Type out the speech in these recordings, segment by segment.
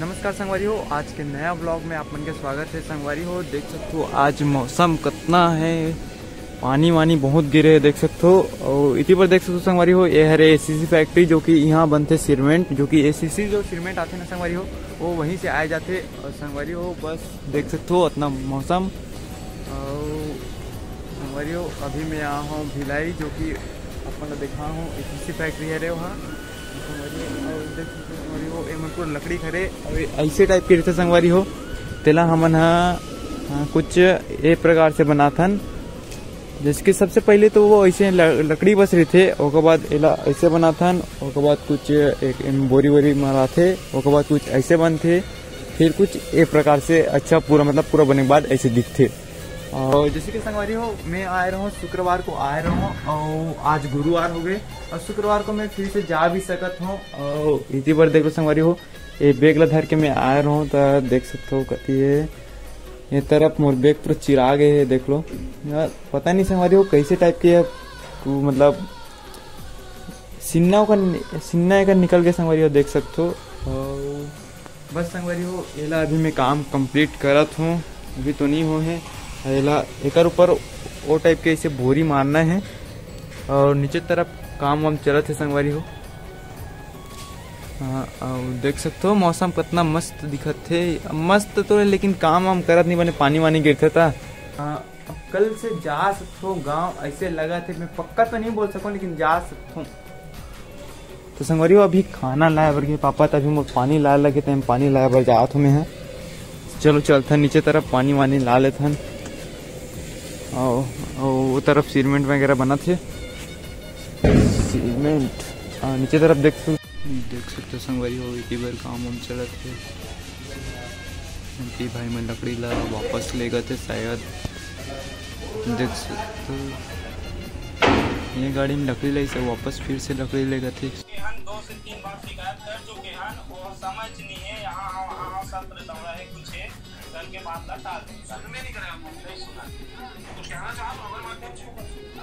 नमस्कार संगवारी हो, आज के नया ब्लॉग में आप मन के स्वागत है संगवारी हो। देख सकते हो, आज मौसम कितना है। पानी वानी बहुत गिरे है, देख सकते हो। और इसी पर देख सकते हो संगवारी हो, ये है एसीसी फैक्ट्री जो कि यहाँ बनते सीमेंट जो कि एसीसी जो सीमेंट आते ना संगवारी हो, वो वहीं से आए जाते और संगवारी हो, बस देख सकते हो इतना मौसम। और संगवारी हो, अभी मैं यहाँ हूँ भिलाई, जो कि अपन देखा हूँ। एसीसी फैक्ट्री है रे वहाँ। हो एमन पूरा लकड़ी और ऐसे टाइप के रहते संगवारी हो। तेला हमन हा कुछ ए प्रकार से बनाथन। जैसे कि सबसे पहले तो वो ऐसे लकड़ी बस रही थे ओकर बाद एला ऐसे बनाथन ओकर बाद कुछ एक बोरी वोरी मराथे ओकर बाद कुछ ऐसे बनते फिर कुछ ए प्रकार से अच्छा पूरा मतलब पूरा बने के बाद ऐसे दिखते और जैसे कि संगवारी हो, मैं आए रहा हूँ, शुक्रवार को आए रहा हूँ, और आज गुरुवार हो गए। और शुक्रवार को मैं फिर से जा भी सकत हूँ, और इसी पर देखो संगवारी हो, ये बैग ला धर के मैं आए रहा हूँ तो देख सकते हो कति है। ये तरफ़ मोर बैग पूरा चिरा गए है, देख लो। पता नहीं संगवारी हो, कैसे टाइप के तू मतलब सिन्ना का सिन्ना का निकल के संगवारी हो, देख सकते हो। और बस संगवारी हो एला अभी मैं काम कंप्लीट करत हूँ, अभी तो नहीं हो है। एला एक ऊपर वो टाइप के ऐसे बोरी मारना है। और नीचे तरफ़ काम वाम चलत है संगवारी हो। हाँ और देख सकते हो मौसम कितना मस्त दिखत थे मस्त तो है लेकिन काम वाम करत नहीं बने पानी वानी गिरता था हाँ, अब कल से जा सकते हो गाँव ऐसे लगा थे मैं पक्का तो नहीं बोल सकूँ लेकिन जा सकता हूँ। तो संगवारी हो अभी खाना लाया बर पापा तभी मोर पानी लाए लगे थे पानी लाया बर जात मैं चलो चलता नीचे तरफ़ पानी वानी ला लेथन और वो तरफ़ सीमेंट वगैरह बना थे। सीमेंट? नीचे तरफ़ देख सकते देख सकते संगवारी हो एक बार काम वाम चलत थे। कि भाई मैं लकड़ी ला वापस ले गए थे शायद। देख सकते ये गाड़ी में लकड़ी लाई से वापस फिर से लकड़ी ले गए थे। दो से तीन बार शिकायत कर चुके हैं वो समझ नहीं है यहाँ सत्र दौड़ा है कुछ है। कल के टाल आपको तो माध्यम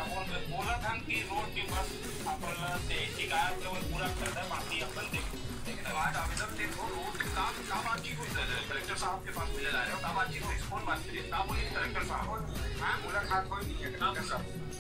अपन बोला था कि रोड की बस अपन से शिकायत केवल पूरा कर दे, बाकी अपन देख। लेकिन आज आवेदन थे वो रोड काम का बात की हुई कलेक्टर साहब के पास मिले ला रहे हो बात की हुई फ़ोन बात करिए कलेक्टर साहब हाँ मुलाकात कोई कलेक्टर साहब।